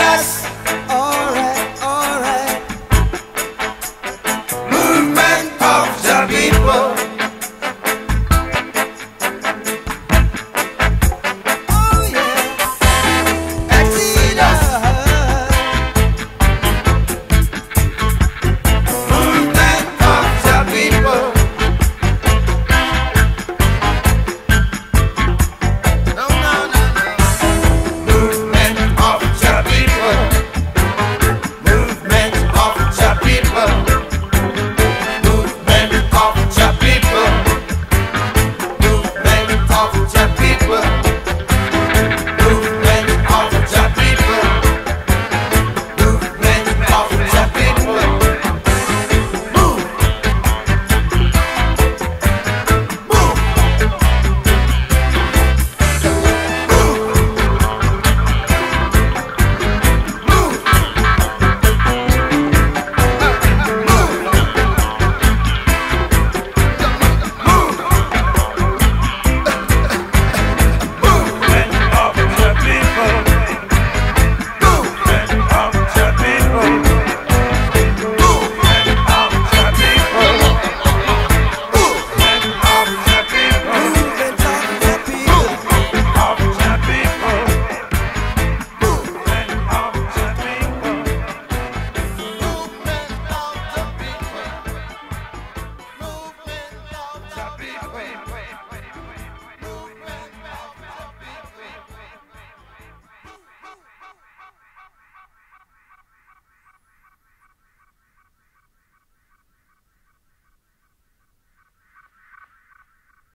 Yes.